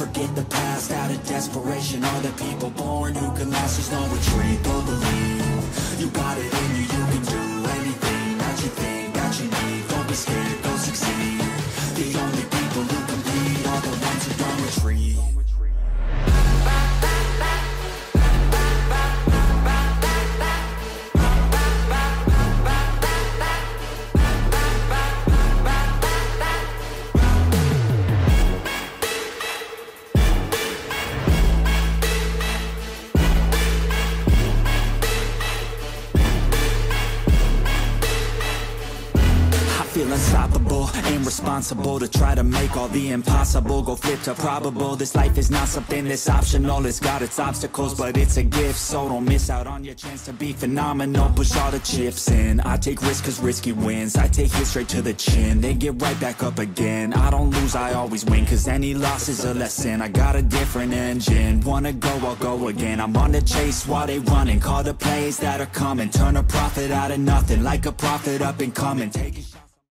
Forget the past. Out of desperation Are the people born who can last There's no retreat, don't believe. You got it in you, you can do anything That you think, that you need. Don't be scared, unstoppable, ain't responsible to try to make all the impossible go flip to probable. This life is not something that's optional, it's got its obstacles, but it's a gift. So don't miss out on your chance to be phenomenal. Push all the chips in. I take risks cause risky wins. I take it straight to the chin, then get right back up again. I don't lose, I always win, cause any loss is a lesson. I got a different engine, wanna go, I'll go again. I'm on the chase while they running, call the plays that are coming. Turn a profit out of nothing, like a prophet up and coming. Take it